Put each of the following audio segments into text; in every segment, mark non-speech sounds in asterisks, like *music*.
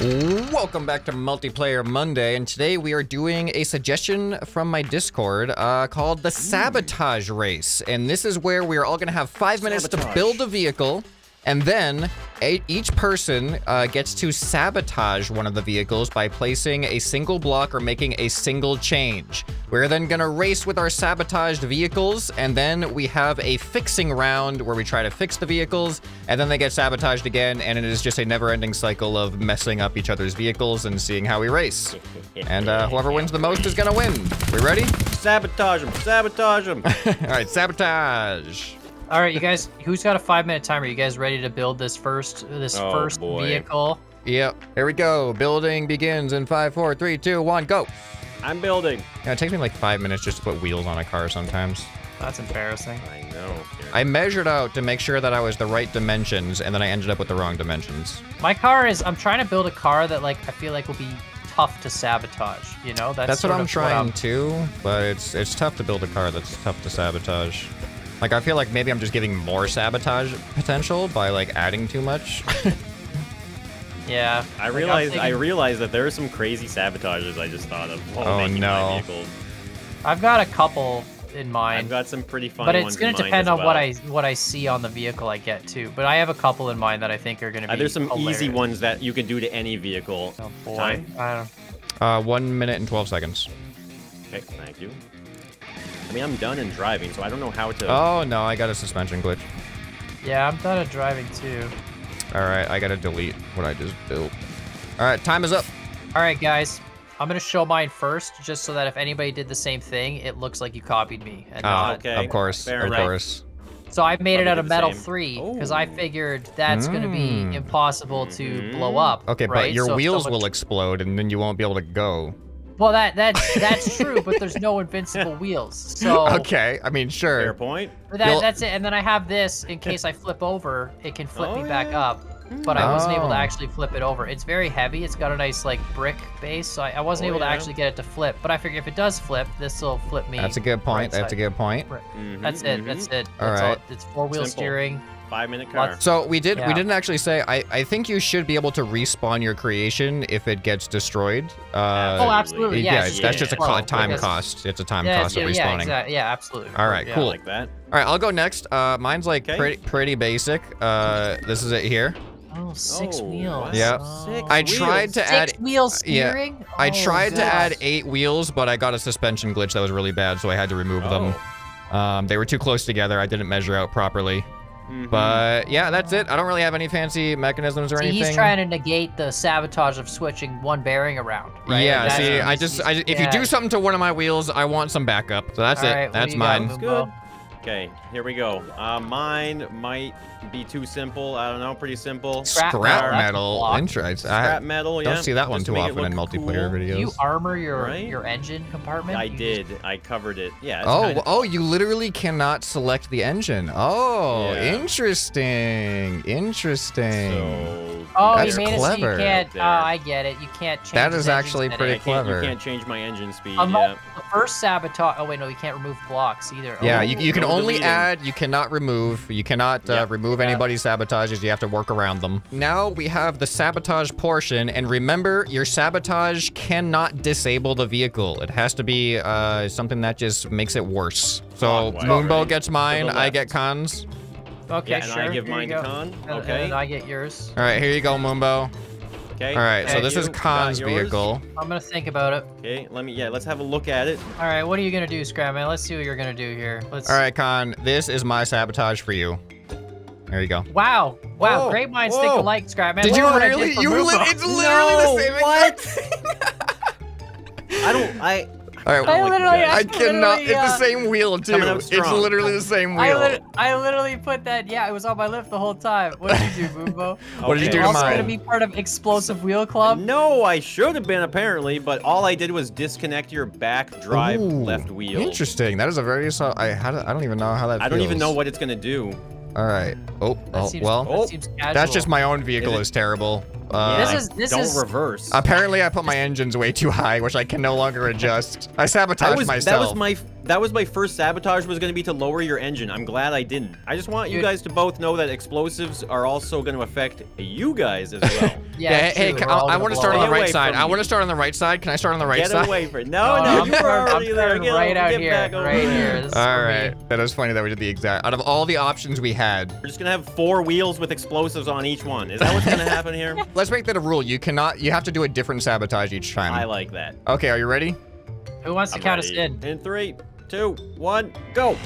Welcome back to Multiplayer Monday, and today we are doing a suggestion from my Discord uh, called the Sabotage Race. And this is where we are all going to have five minutes to build a vehicle, and then each person uh, gets to sabotage one of the vehicles by placing a single block or making a single change. We're then going to race with our sabotaged vehicles, and then we have a fixing round where we try to fix the vehicles, and then they get sabotaged again, and it is just a never-ending cycle of messing up each other's vehicles and seeing how we race. *laughs* And uh, whoever wins the most is going to win. We ready? Sabotage them! Sabotage them! *laughs* All right, sabotage. All right, you guys, who's got a five minute timer? You guys ready to build this first this Oh, first boy. vehicle? Yep. Here we go. Building begins in five, four, three, two, one, go. I'm building. Yeah, it takes me like five minutes just to put wheels on a car sometimes. That's embarrassing. I know. I measured out to make sure that I was the right dimensions, and then I ended up with the wrong dimensions. My car is. I'm trying to build a car that like I feel like will be tough to sabotage. You know, that's That's what I'm of trying to, but it's it's tough to build a car that's tough to sabotage. Like I feel like maybe I'm just giving more sabotage potential by like adding too much. *laughs* Yeah. I like, I'm realized I thinking- that there are some crazy sabotages I just thought of while Oh, no. my vehicles. I've got a couple in mind. I've got some pretty fun but it's gonna depend as on what. I what I see on the vehicle I get too. But I have a couple in mind that I think are gonna be. Uh, there's some easy ones that you can do to any vehicle. Oh boy. Time? I don't. uh, one minute and twelve seconds. Okay, thank you. I mean, I'm done in driving, so I don't know how to. Oh no, I got a suspension glitch. Yeah, I'm done at driving too. All right, I gotta delete what I just built. All right, time is up. All right, guys. I'm gonna show mine first, just so that if anybody did the same thing, it looks like you copied me. And Oh, not- okay. of course, fair of enough. course. So I made it out of metal same. three because I figured that's gonna Mm. be impossible to Mhm. blow up. Okay, right? but your So wheels someone- will explode, and then you won't be able to go. Well, that that's that's true, but there's no invincible wheels. So *laughs* Okay, I mean, sure. Fair sure. point. that, that's it. And then I have this in case I flip over, it can flip Oh, me back yeah. up. But I wasn't able Oh. to actually flip it over. It's very heavy. It's got a nice like brick base, so I, I wasn't Oh, able to actually get it to flip. But I figure if it does flip, this will flip me. That's a good point. right That's a good point. Mhm, That's it. mhm. That's it. All That's right. It's four wheel Simple. steering. Five minute car. So we did. We didn't actually say. I. I think you should be able to respawn your creation if it gets destroyed. Uh, Oh, absolutely. Yeah, Yeah, it's- that's just a well, co- time because- cost. It's a time Yeah, cost yeah, of yeah, respawning. exactly. Yeah, absolutely. All right, Yeah. cool. like that. All right, I'll go next. Uh, mine's like Okay. pretty pretty basic. Uh, this is it here. Oh, six Oh, wheels. Yeah. Oh. Six I tried wheels. to Six add. wheel yeah. steering. I Oh, tried to add eight wheels, but I got a suspension glitch that was really bad, so I had to remove them. Oh. Um, they were too close together. I didn't measure out properly. Mhm. But yeah, that's it. I don't really have any fancy mechanisms or See, anything. he's trying to negate the sabotage of switching one bearing around. Right? Yeah, That's see, I just, I, if you do something to one of my wheels, I want some backup. So that's All it. right, that's you got, mine. That's good. Okay, here we go. Uh, mine might be too simple. I don't know, pretty simple. Scrap Scrap, metal, that's metal. block. Scrap metal, yeah. don't see that one just too to make it often in multiplayer cool. videos. Do you armor your Right? your engine compartment? I You did. just- I covered it. Yeah. it's Oh, kinda- oh, you literally cannot select the engine. Oh, Yeah. interesting. Interesting. So, Oh, That's you made it so clever. you can't. Oh, I get it. You can't change. That his is engine actually pretty I clever. You can't change my engine speed. Unlike yeah. the first sabotage. Oh wait, no, you can't remove blocks either. Yeah, Oh. you, you can no only deleting. add, you cannot remove, you cannot uh, Yeah. remove Yeah. anybody's sabotages, you have to work around them. Now we have the sabotage portion, and remember, your sabotage cannot disable the vehicle. It has to be uh, something that just makes it worse. So Clockwise, Moonbo right? gets mine, I get left. cons. Okay, Yeah, and sure. I give here mine to go. Kan. And- Okay. And I get yours. All right, here you go, Moonbo. Okay. All right, so this is you. Got Kan's yours? vehicle. I'm gonna think about it. Okay. Let me. Yeah. Let's have a look at it. All right, what are you gonna do, Scrapman? Let's see what you're gonna do here. Let's. All right, Kan, this is my sabotage for you. There you go. Wow, wow, Whoa, great minds whoa. think alike, Scrapman. Did Look you really? did You li it's literally the No, same what? exact I don't. I. All right, I like literally. I I cannot. literally, It's the uh, same wheel too. It's literally the same I, wheel. I literally put that. Yeah, it was on my lift the whole time. What did you do, Moonbo? *laughs* What did you do to also mine? gonna be part of Explosive Wheel Club. No, I should have been apparently, but all I did was disconnect your back drive Ooh, left wheel. Interesting. That is a very. So I how do, I don't even know how that. I don't even know what it's gonna do. All right. Oh, That oh seems, well. that Oh, seems. That's just my own vehicle Is is, terrible. Uh, This is- this don't is- reverse. apparently I put my engines way too high, which I can no longer adjust. I sabotaged sabotage was myself. that was my that was my first sabotage was going to be to lower your engine. I'm glad I didn't. I just want you guys to both know that explosives are also going to affect you guys as well. *laughs* Yeah, hey, hey, true, ca- I want to start on the right side. I want to start on the right side. Can I start on the right Get side? away from it. No, No, no, I'm you were already I'm there. turning Get right out get here, back right there. here. This is All me. That was funny that we did the exact. Out of all the options we had, We're just going to have four wheels with explosives on each one. Is that what's going to happen here? *laughs* let's make that a rule. You cannot. You have to do a different sabotage each time. I like that. Okay, are you ready? Who wants to I'm count us in? In three, two, one, go.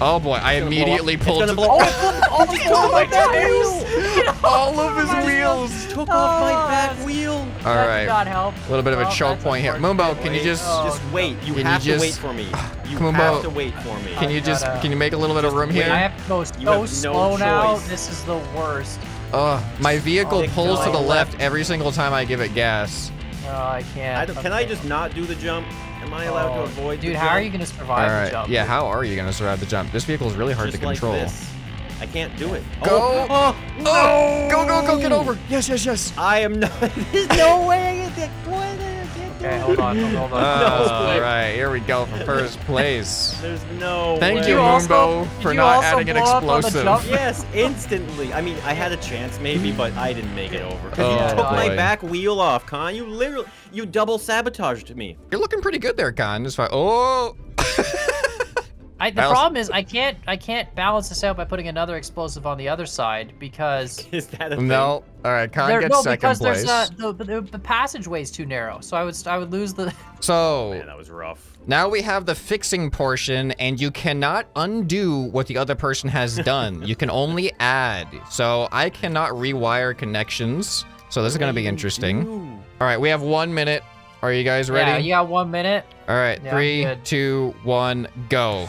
Oh boy, I It's gonna blow up. immediately It's pulled gonna blow the- up. Oh, my God, my God. all of his oh oh wheels. Took off my Oh, back wheel. All right. That did not help. A little bit of a oh, choke that's point here. unfortunate. Moonbo, can you just Oh. Just wait. You Can you have to wait for me. *sighs* You Kumbo, have to wait for me. can you just can you make a little bit of room here? I have to go so have no slow now. choice. This is the worst. Ugh, my vehicle Oh, pulls to the left every single time I give it gas. No, I can't. I don't- can I just not do the jump? Am I allowed to Oh, avoid Dude, the how jump? are you gonna survive All the jump? Yeah, how are you gonna survive the jump? This vehicle is really hard Just to like control. this. I can't do it. Go. Oh, *gasps* oh, Oh, go go go get over. Yes yes yes. I am not. *laughs* There's no way I get that. What? I can't do Okay, it. hold on, hold on. All right, here we go for first *laughs* place. There's no Thank way. you, You also- Moonbo, did for you not also adding an blow up on the explosive. jump? Yes, instantly. I mean, I had a chance maybe, but I didn't make it over. 'Cause Oh, you took my back wheel off, Kan. You literally, you double sabotaged me. You're looking pretty good there, Kan. It's fine. Oh. *laughs* I, the I problem is I can't I can't balance this out by putting another explosive on the other side because *laughs* Is that a thing? no. All right, Kan there, gets no second because place. there's uh, the, the the passageway is too narrow. So I would I would lose the *laughs* so Man, that was rough. now we have the fixing portion, and you cannot undo what the other person has done. you can only *laughs* add. So I cannot rewire connections. So this is gonna be interesting. Ooh. All right, we have one minute. Are you guys ready? Yeah, you got one minute. All right, Yeah, I'm three, good. two, one, go.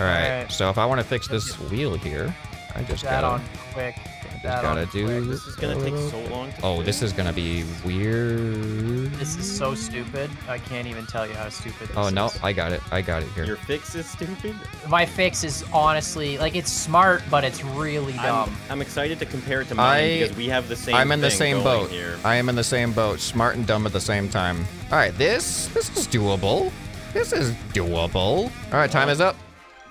All right. Alright. So if I want to fix this wheel here, I just That gotta, on quick. just that gotta on do. quick. This is gonna take so long. To Oh, this is gonna be weird. This is so stupid. I can't even tell you how stupid this Oh no, is. I got it. I got it here. Your fix is stupid. My fix is honestly like it's smart, but it's really I'm, dumb. I'm excited to compare it to mine I- because we have the same. I'm in the same boat. Here. I am in the same boat. Smart and dumb at the same time. All right, this this is doable. This is doable. All right, time is up.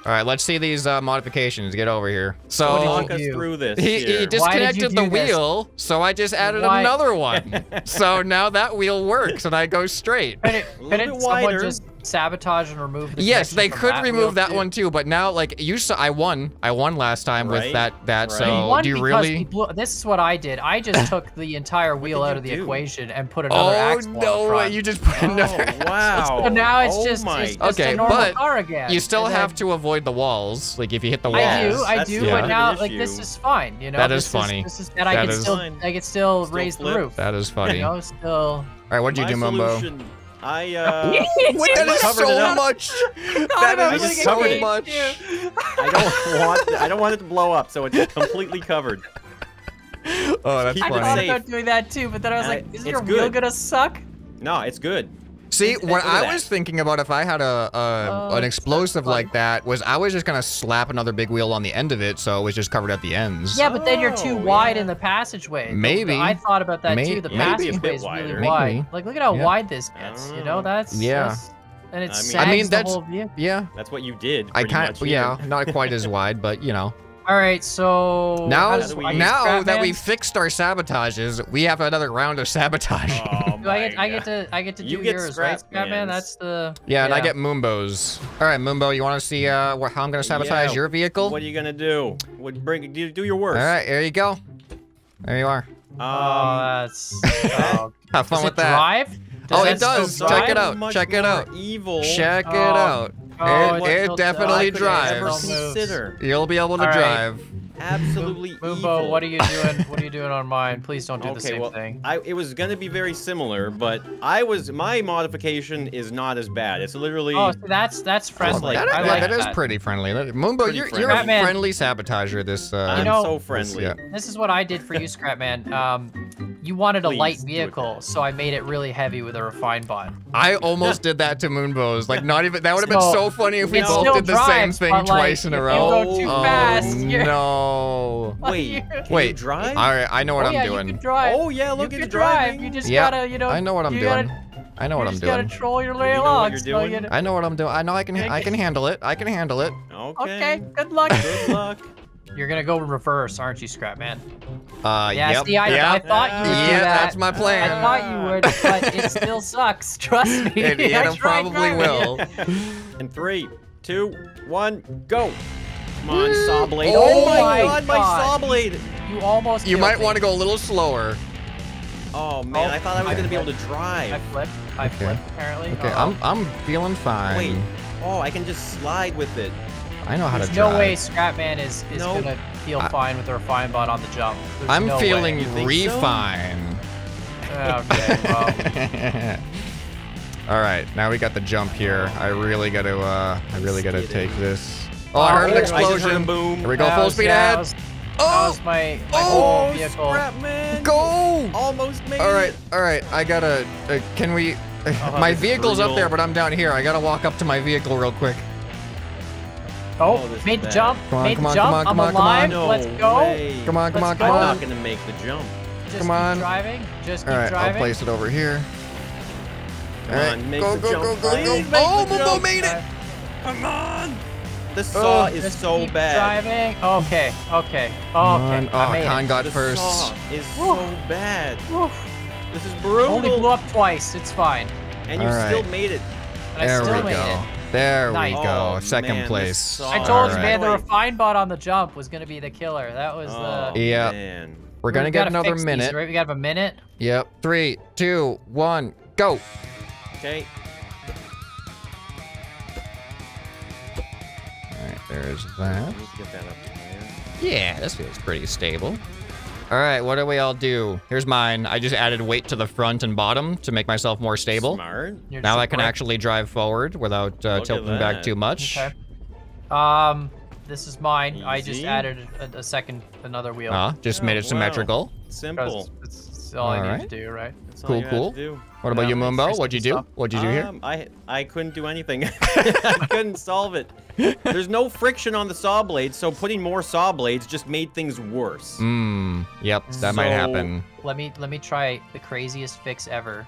All right, let's see these uh, modifications. Get over here. So Talk us through this. He, he Why did you disconnected the do this? wheel, so I just added Why- another one. *laughs* so now that wheel works, and I go straight. Couldn't, A little couldn't someone wider. just sabotage and remove the Yes, they could that remove that too? one too, but now like you saw, I won. I won last time with that. That. right. So He won do you because really? blew- this is what I did. I just took the entire wheel out of the do? equation and put another Oh axle on no! the front. You just put oh, another. *laughs* Oh, wow. So now it's oh just, my it's just Okay, a normal but car again. You still And have then- to avoid the walls. Like if you hit the walls. I do, I that's do, Yeah. but now like this is fine. You know, That is this is funny. This is, and I That can is- still, Fine. I can still, Still raise flip. the roof. That is funny. You know, still. All right, what'd you do, Moonbo? Solution, I *laughs* uh, What? That is covered it so much. God, *laughs* That I'm is just so much. *laughs* I don't want I don't want it to blow up, so it's completely covered. Oh, that's Keep I it thought funny. safe. about doing that too, but then I was I- like, is your it's wheel gonna suck? No, it's good. See, Look what I that. was thinking about if I had a, a Oh, an explosive funny. like that was I was just gonna slap another big wheel on the end of it, so it was just covered at the ends. Yeah, but then you're too Oh, wide yeah. in the passageway. Maybe. I thought about that May- too. The maybe a passageway bit is really wider. wide. Maybe. Like, look at how Yeah. wide this I gets. You know. know, that's Yeah. that's- and it's I mean- I mean, that's- Yeah. That's what you did. I kind can't. Yeah, *laughs* not quite as wide, but you know. All right, so Now, how we- I now that Scrapman- we fixed our sabotages, we have another round of sabotage. Oh *laughs* Do I get I get to I get to You do get yours, right, Scrapman's. Scrapman? That's the yeah, and I get Moonbo's. All right, Moonbo, you want to see uh, what, how I'm gonna sabotage Yeah, your vehicle? What are you gonna do? What bring do, do your worst. All right, there you go. There you are. Oh, Um, that's. Oh. *laughs* Have fun Does with it that. drive? Oh, it does. drive? Check it out. Check it out. Evil. Check it Oh. out. Oh, it it it definitely does. I could never drives. consider. You'll be able to All right. drive. Absolutely Moonbo, evil. what are you doing? What are you doing on mine? Please don't do the same well, thing. I, it was gonna be very similar, but I was my modification is not as bad. It's literally Oh, so that's that's friendly. like- that, I that- like that is pretty friendly. That- Pretty you're, friendly. you're a Batman. friendly sabotager. This. Uh, I'm know- so friendly. yeah. This is what I did for you, *laughs* Scrapman. Um, you wanted a light vehicle, so I made it really heavy with a refine bot. I almost did that to Moonbo's. Like, not even. That would have been So, so funny if we both did the same thing but, like, twice in a if you row. go too oh, fast, no. Wait, *laughs* Wait. drive? All right, I know what oh, I'm yeah, doing. you can drive. Oh yeah, look, you it's drive. driving. You just Yeah, gotta, you know. I know what I'm doing. gotta- I know what you I'm just gotta doing. troll your You little know what logs. you're so doing? I know what I'm doing. I know I can. I can handle it. I can handle it. Okay. Okay, good luck. Good luck. *laughs* You're gonna go reverse, aren't you, Scrapman? Uh, Yeah, yep. see, I, yep. I thought you would do Yeah, that. that's my plan. I thought you would, but it still sucks. Trust me. It, I it probably will. In three, two, one, go. Come on, saw blade. Oh Oh, my my god, my God. saw blade. You almost. You might want to go a little slower. Oh man, Oh, I thought I was I gonna be able to drive. I drive. flipped. I Okay. flipped apparently. Okay, Uh-oh. I'm I'm feeling fine. Wait. Oh, I can just slide with it. I know how There's to no way Scrapman is is Nope. gonna feel I- fine with a refine bot on the jump. There's I'm no feeling You so? refine. Okay, well, *laughs* All right, now we got the jump here. I really got to. Uh, I really got to take this. Oh, I heard an I just heard explosion. boom. Here we go, that full was- speed yeah, ahead. That that Oh, was my, my Oh, whole vehicle. Scrapman. go! Almost made All right, it. all right. I gotta. Uh, can we? *laughs* My It's vehicle's up there, but I'm down here. I gotta walk up to my vehicle real quick. Oh, Oh, this is made bad. jump. Come on, made come on, jump. come on, come I'm on, come on. alive. No Let's go. way. Come on, come on, Let's come I'm not gonna make the jump. Just Come keep on. driving. Just keep All right, driving. I'll place it over here. Come All right, on, make go, the go, jump. go, go, Please go. make Oh, Momo made it. Come on. The saw is Just so keep bad. Driving. Okay. Okay. Come Okay. on. I Oh, made Kan it. got the first. saw is so bad. This is brutal. Only blew up twice. It's fine. and you still made it. I There still we made go. it. There Nice. we go. Oh, Second man, place. I told All you, right. man, the Wait. refine bot on the jump was gonna be the killer. That was Oh, the. Yeah. Man. We're gonna We get another fix these, minute. right? We got a minute. Yep. Three, two, one, go. Okay. All right, there's that. Let me get that up. Yeah, this feels pretty stable. All right, what do we all do? Here's mine. I just added weight to the front and bottom to make myself more stable. Smart. You're Now I can brick. actually drive forward without uh, tilting back too much. Okay. Um, this is mine. I just added a, a second, another wheel. Uh, just made Oh, it wow. symmetrical. Simple. Because it's, it's all I need Alright. to do, right? That's all Cool, have cool. to do. What about Yeah, you, makes Moonbo? What'd you do? stuff. What'd you do here? Um, I I couldn't do anything. *laughs* I couldn't solve it. There's no friction on the saw blades, so putting more saw blades just made things worse. Mmm. Yep, that might happen. Let me let me try the craziest fix ever.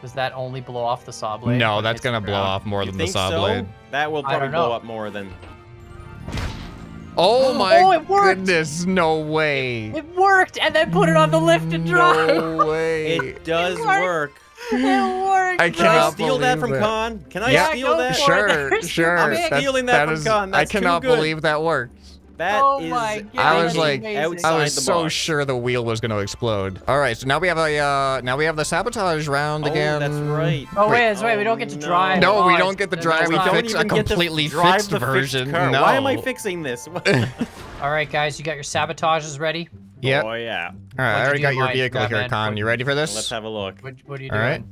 Does that only blow off the saw blade? No, that's gonna blow ground? off more You than the think saw so? blade. That will probably blow up more than. Oh *gasps* my Oh, it worked! goodness! No way! It worked, and then put it on the lift and drive. No way! *laughs* It does worked. work. it worked. I Can I cannot steal that from that. Kan? Can I Yeah, steal that? for. Sure, sure. I'm That's- stealing that from is- Kan. That's I cannot believe that worked. That oh is my god! I was like- amazing. I was so box. sure the wheel was gonna explode. All right, so now we have a uh, now we have the sabotage round Oh, again. that's right. Oh wait, Wait. that's right. We don't get to Oh, drive. No, Oh, we don't get to it's drive. We don't fix a even get to completely drive fixed the version. car. Why am I fixing this? *laughs* All right, guys, you got your sabotages ready? Yep. Oh yeah. All right, I already do, got your vehicle here, that. Kan. You ready for this? Let's have a look. What, what are you doing? right.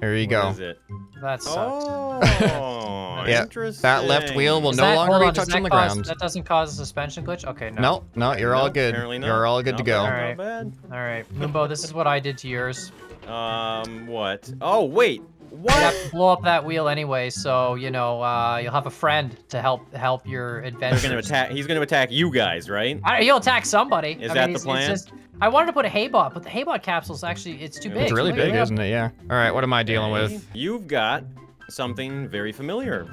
Here you What go. is it? That sucks. Oh, *laughs* Yeah, interesting. That left wheel will Does no that- longer hold be on, touching the cause- ground. That doesn't cause a suspension glitch? Okay, no. No, no, you're all good. Apparently not. You're all good to go. Alright. Not bad. All right, Moonbo, this is what I did to yours. Um, what? Oh, wait. You What? have to blow up that wheel anyway, so you know uh, you'll have a friend to help help your They're adventure. gonna attack. He's gonna attack you guys, right? He'll attack somebody. Is I that mean, the it's- it's plan? just- I wanted to put a haybot, but the haybot capsule's actually it's too big. It's really Look big, it. isn't it? Yeah. All right, what am I dealing Okay. with? You've got something very familiar.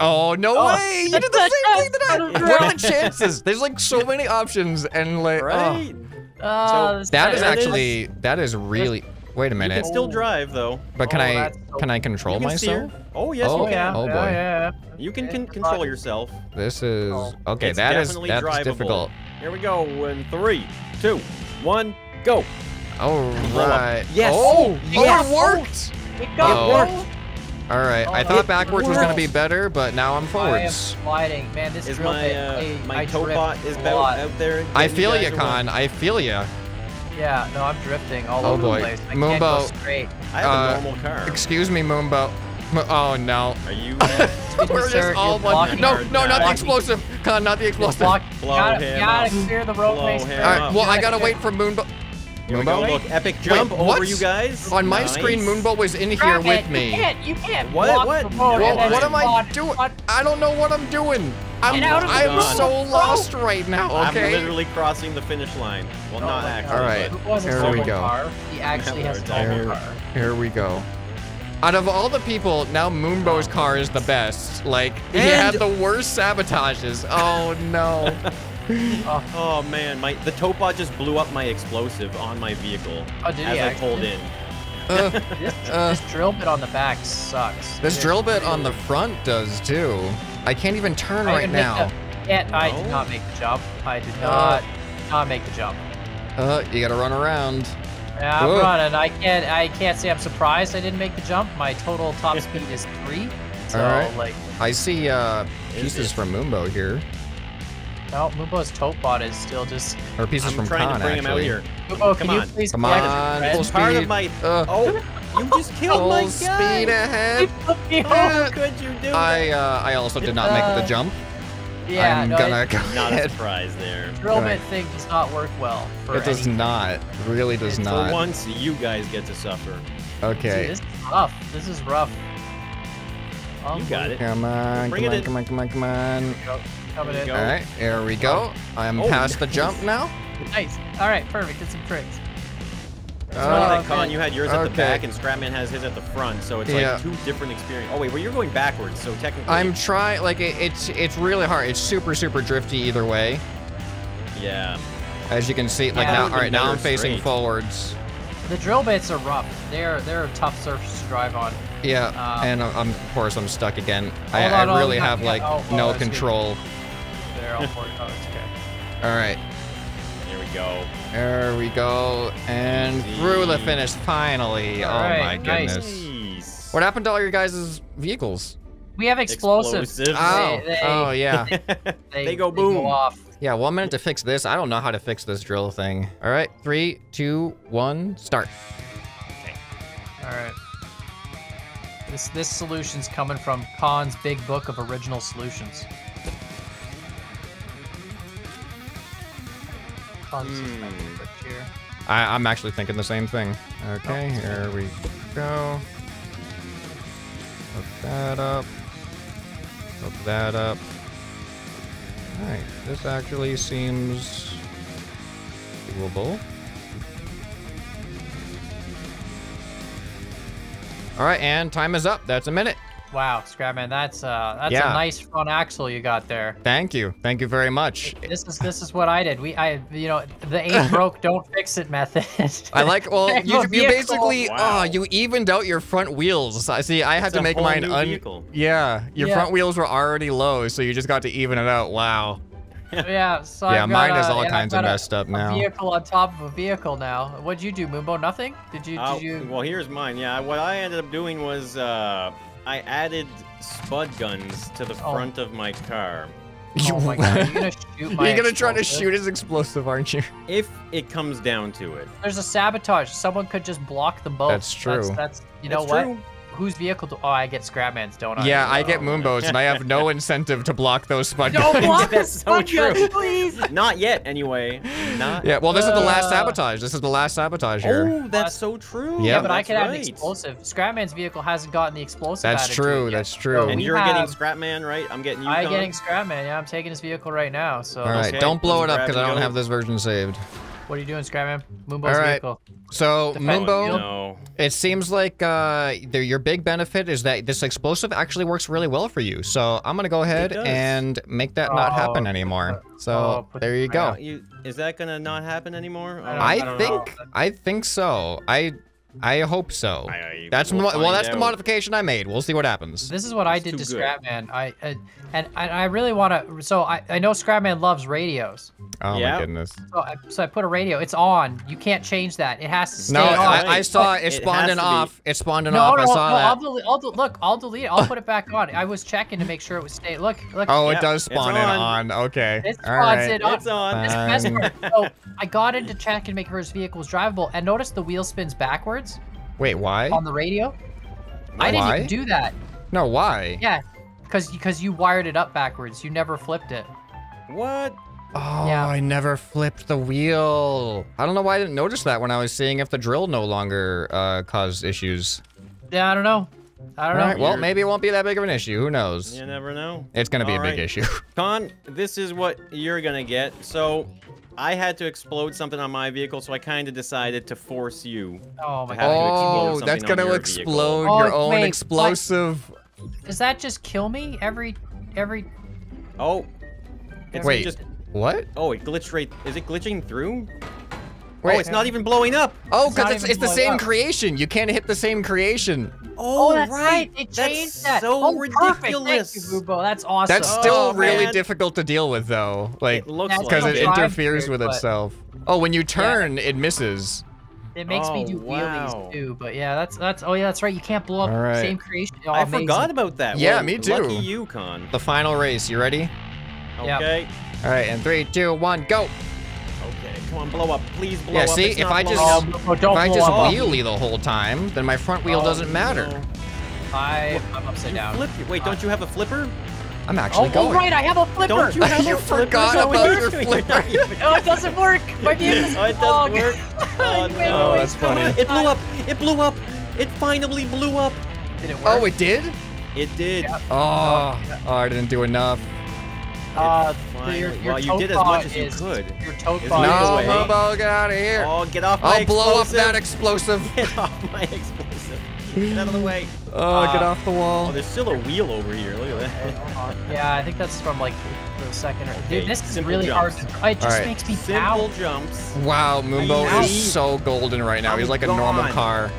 Oh no Oh, way! You did the same thing that I. that's What are the chances? There's like so many options, and like, oh. Right? Uh, So that is That is- actually that is really. Wait a minute. You can still drive though. But can Oh, I so- can I control You can steer. myself? Oh yes, Oh, you Oh can. yeah. Oh, yeah, boy. yeah. You can Okay. con- control yourself. This is Oh. okay. It's that is definitely that's drivable. difficult. Here we go. In three, two, one, go. All right. Blow Yes. Oh, Yes. oh, it worked. It Oh. got worked. All right. I Oh, thought it backwards was gonna be better, but now I'm I am forwards. sliding, man. This Is my uh, I, my I drift is a out there? I feel guys you, away? Kan. I feel you. Yeah, no, I'm drifting all Oh, over boy. the place. I can't go straight. I have Uh, a normal car. Excuse me, Moonbo. Mo- Oh no. Are you? *laughs* Excuse We're sir, just all one. No, no, not the explosive. Kan, not the explosive. Blow gotta, him gotta up. clear the Blow roadways. All right. up. Well, I gotta gotta wait for Moonbo. Here we Look, epic jump over you guys. On my Nice. screen, Moonbo was in here Grab with it. me. You can't, you can't What? block What? the road Well, and Well, then what am I doing? I don't know what I'm doing. I'm, Get out of the I'm so oh. lost right now. okay? I'm Okay. literally crossing the finish line. Well, Oh not actually. God. All right. It Here we go. Car. He actually has a Here- car. Here we go. Out of all the people, now Moonbo's car is the best. Like, he had the worst sabotages. Oh, no. *laughs* *laughs* Oh man, my the Totebot just blew up my explosive on my vehicle Oh, did he as I pulled in. Uh, This, Uh. this drill bit on the back sucks. this It drill bit on the front does, too. I can't even turn I right now. the- Can't, I did not make the jump. I did not Uh. not not make the jump. Uh, you gotta run around. Yeah, I'm Whoa. running. I can't. I can't say I'm surprised I didn't make the jump. My total top *laughs* speed is three. So Alright. like, I see, uh, pieces from Moonbo here. No, Mubo's Totebot is still just. Or pieces I'm from trying Kan, to bring him out actually. here. Mubo, can Come you on. please Come collect on, red? full It's part of my. Uh, Oh, you just killed my full guy. speed ahead. *laughs* How could you do that? I, uh, I also did not make the Uh, jump. Yeah, I'm no, gonna it, go *laughs* Not a ahead. surprise there. drill Alright. bit thing does not work well. For It does any- not. Really does For not. once, you guys get to suffer. Dude, Okay. this is rough. This is rough. You got it. Come on, Bring come on, in. come on, come on, come on. Coming There in. All right, here we go. I'm Oh, past the jump now. Nice. All right, perfect. Did some tricks. It's Uh, funny that okay. Kan, you had yours at the back and Scrapman has his at the front, so it's Yeah. like two different experiences. Oh wait, well you're going backwards, so technically. I'm trying, like, it, it's it's really hard. It's super, super drifty either way. Yeah. As you can see, like Yeah. now, all right, now I'm facing straight. forwards. The drill bits are rough. They're they're a tough surface to drive on. Yeah, Um, and I'm, I'm- of course I'm stuck again. I, Hold I really have like oh, oh, no that's good. Control. They're all for Oh, okay. All right, Here we go. there we go, and through the finish finally. All oh my right, nice. goodness. Jeez. What happened to all your guys' vehicles? We have explosives. Explosives. Oh, they- oh yeah. *laughs* They go boom. off. Yeah, one minute to fix this. I don't know how to fix this drill thing. All right, three, two, one, start. All right. This this solution's coming from Kan's big book of original solutions. Kan's just making a quick here. I, I'm actually thinking the same thing. Okay, Oh. here we go. Hook that up. Hook that up. Alright, this actually seems doable. Alright, and time is up. That's a minute. Wow, Scrapman, that's uh that's Yeah. a nice front axle you got there. Thank you. Thank you very much. This is this is what I did. We I you know the ain't *laughs* broke don't fix it method. I like, well, *laughs* you, you basically, Wow. oh, you evened out your front wheels. I see, I had It's to a make whole mine new un- vehicle. Yeah, your Yeah. front wheels were already low, so you just got to even it out. Wow. *laughs* yeah, so Yeah, I've mine got, is uh, all yeah, kinds of got a- messed up a now. vehicle on top of a vehicle now. What'd you do, Moonbo? Nothing? Did you Oh, did you well, here's mine. Yeah, what I ended up doing was uh, I added spud guns to the Oh. front of my car. Oh my god, you're gonna shoot my You're gonna try to shoot his explosive, aren't you? If it comes down to it. There's a sabotage. Someone could just block the boat. That's true. That's, you know That's what? True. Whose vehicle do Oh, I get Scrapman's, don't I? Yeah, I get. Moonbows, and I have no incentive to block those spud Don't guns. block *laughs* That's us, so true. please. Not yet, anyway. Not. Yeah, well, this is the last Uh, sabotage. This is the last sabotage here. Oh, that's so true. Yeah, Yeah, but I that's could have an explosive. Scrapman's vehicle hasn't gotten the explosive. That's true, yet. that's true. So And you're getting Scrapman, right? I'm getting you. I'm getting Scrapman. Yeah, I'm taking his vehicle right now. So All right, Okay, don't blow it up because I don't have this version saved. What are you doing, Scrapman? Moonbo's All right. vehicle. So, Defend Moonbo, you. No. it seems like uh, your big benefit is that this explosive actually works really well for you. So I'm gonna go ahead and make that not Oh, happen anymore. So oh, there you go. You, is that gonna not happen anymore? I don't- I, I don't know. think I think so. I I hope so. I- I- that's we'll mo- well, find that's the modification I made. We'll see what happens. This is what I did to good. Scrapman. I, I and I, I really want to. So I, I know Scrapman loves radios. Oh Yeah. my goodness. So I, so I put a radio. It's on. You can't change that. It has to stay No, on. I, I saw it it spawned has and off. It spawned and no, off. no, I saw no. that. I'll delete. I'll look. I'll delete it. I'll put it back on. I was checking to make sure it was stay. Look, look. Oh, Yeah, it does it's spawn in on. on. Okay. It spawns right. it on. It's on. This is the best part. So I got in to check and make sure his vehicle was drivable, and notice the wheel spins backwards Wait, why? on the radio. I didn't even do that. No, why? Yeah, because because you wired it up backwards. You never flipped it. What? Oh, Yeah. I never flipped the wheel. I don't know why I didn't notice that when I was seeing if the drill no longer uh, caused issues. Yeah, I don't know. I don't know. right, well, maybe it won't be that big of an issue. Who knows? You never know. It's gonna be a All big right. issue. *laughs* Kan, this is what you're gonna get. So, I had to explode something on my vehicle, so I kind of decided to force you. Oh my to god. Oh, that's gonna your explode vehicle. your Oh, own wait, what? explosive. Does that just kill me every every? Oh. It's Wait, Just, what? oh, it glitched right. Is it glitching through? Wait. Oh, it's not even blowing up. Oh, It's because it's, even it's the same up. creation. You can't hit the same creation. Oh, oh, that's right. They That's changed that. so oh, ridiculous. Perfect. Thank you, Bubo. That's awesome. That's Oh, still really man. difficult to deal with, though. Like, It looks That's like because it it. interferes to, with but- itself. Oh, when you turn, it misses. It makes me Oh, do wheelies wow. too. But yeah, that's that's. Oh yeah, that's right. You can't blow up All right. same creation. Oh, I amazing. forgot about that. Yeah, Well, me too. Lucky you, Kan. The final race. You ready? Yep. Okay. All right, and three, two, one, go. Okay. Come on, blow up. Please blow Yeah, up. see, It's if I blowing just- up. Oh, If I just up. wheelie the whole time, then my front wheel Oh, doesn't matter. no. I, I'm upside You down. flip your- Wait, don't you have a flipper? I'm Oh, actually oh, going. right, I have a flipper. Don't you have *laughs* You a flipper? forgot Is about your flipper. You're not even- Oh, it doesn't work. My *laughs* vehicle's Oh, it doesn't work. *laughs* Oh, oh, no. me oh, that's funny. It blew up. It blew up. It finally blew up. Did it oh, work? Oh, it did? It did. Oh, oh, I didn't do enough. Uh, finally- your, your well, you did as much as you is- could. Your tote Isn't pod it? No, Either is way. Mobo, get out of here. Oh, get off my I'll blow up that explosive. *laughs* Get off my explosive. Get out of the way. *laughs* Oh, get Uh, off the wall. Oh, wall. there's still a wheel over here. Look at that. Yeah, I think that's from like the second. Or, Okay, dude, this is really jumps. hard. To, it just Alright. makes me Simple pound. jumps. Wow, Moonbo is so golden right now. I'm He's like a normal car.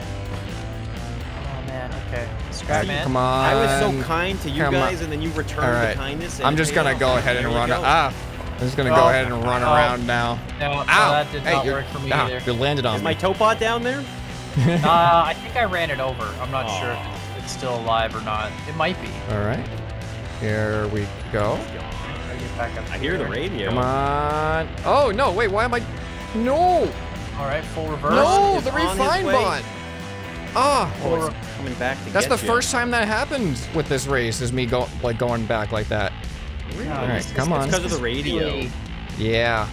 Man. Okay. Scrap man. Come on. I was so kind to you come on. guys, and then you returned All right. the kindness. and I'm just gonna go ahead and run. go. Ah, I'm just gonna go Oh. ahead and run Oh. around now. No, no, that did hey, not work for me ah, either. you landed on Is me. my Totebot down there? uh, *laughs* I think I ran it over. I'm not sure if it's still alive or not. It might be. All right. Here we go. Gotta get back up I hear the radio. Come on. Oh no! Wait, why am I? No! All right, full reverse. No! is The refine way. Bot. Ah, Oh, it's coming back to that's get the ya. first time that happened with this race. Is me go like going back like that. Really? No, All right, this come this on. is 'cause of the radio. Yeah.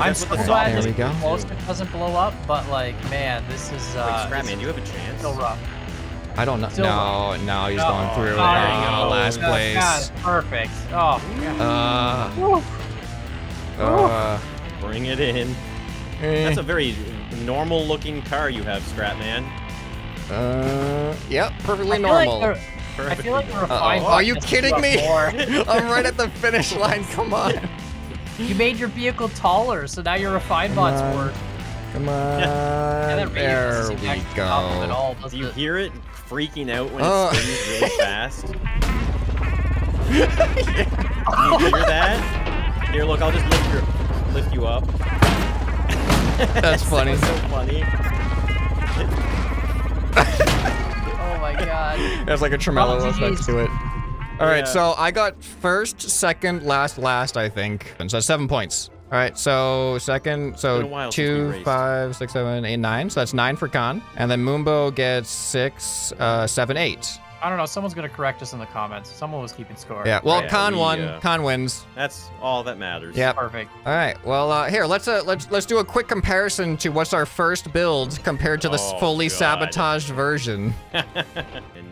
I'm so the glad this we is. go. most it doesn't blow up, but like, man, this is Wait, uh, Scrapman, it's do you have a chance? still rough. I don't know. Still No, no, he's No. going through. Oh, no. last God, place. God, perfect. Oh, God. Uh, uh, Bring it in. eh, That's a very normal looking car you have, Scrapman. Uh, yep, perfectly I feel like normal. I feel like the Perfectly refined Uh-oh. Are you kidding me? blew up more. *laughs* I'm right at the finish line. Come on. *laughs* You made your vehicle taller, so now your refined bots on. work. Come *laughs* on. Yeah, there we to actually stop them at go. all, Do you it? hear it freaking out when Oh. it spins really fast? Do you hear that? Here, look, I'll just lift your lift you up. That's funny. That so funny. *laughs* Oh my god. There's like a tremolo Oh, effect to it. All right, Yeah. so I got first, second, last, last, I think. And so seven points. All right, so second, so while since we two, raced. five, six, seven, eight, nine. So that's nine for Kan. And then Moonbo gets six, uh, seven, eight. I don't know. Someone's gonna correct us in the comments. Someone was keeping score. Yeah, well, Yeah, Kan we, won. uh, Kan wins. That's all that matters. Yeah. Perfect. All right. Well, uh, here let's uh, let's let's do a quick comparison to what's our first build compared to this Oh, fully God. sabotaged version.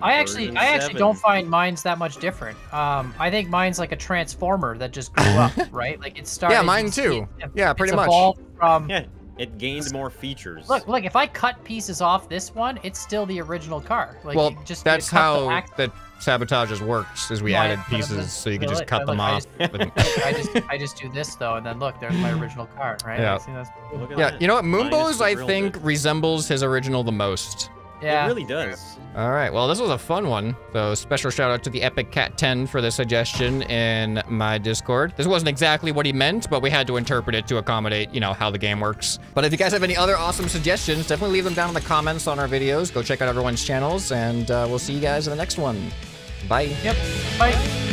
I actually, I actually seven. don't find mine's that much different. Um, I think mine's like a transformer that just grew up, *laughs* right? Like it started. Yeah, mine too. it- Yeah, it's pretty much. From Yeah, it gained more features. look, look. If I cut pieces off this one, it's still the original car. Like well, just that's cut the how ax- the sabotages works. Is we No, I- added pieces was- so you could just look, cut but them look, I off. just- But- *laughs* I just I just do this though, and then look, there's my original car, right? Yeah. See, that's Look yeah, that. you know what? Minus Moonbo's I think bit. resembles his original the most. Yeah. It really does. All right, well, this was a fun one. So, special shout out to the Epic Cat 10 for the suggestion in my Discord. This wasn't exactly what he meant, but we had to interpret it to accommodate, you know, how the game works. But if you guys have any other awesome suggestions, definitely leave them down in the comments on our videos. Go check out everyone's channels, and uh, we'll see you guys in the next one. Bye. Yep. Bye.